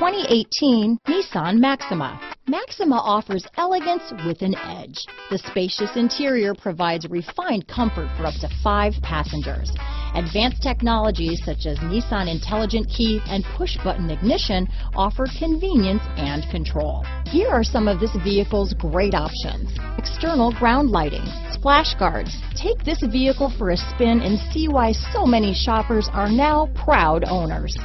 2018 Nissan Maxima. Maxima offers elegance with an edge. The spacious interior provides refined comfort for up to five passengers. Advanced technologies such as Nissan Intelligent Key and push-button ignition offer convenience and control. Here are some of this vehicle's great options. External ground lighting, splash guards. Take this vehicle for a spin and see why so many shoppers are now proud owners.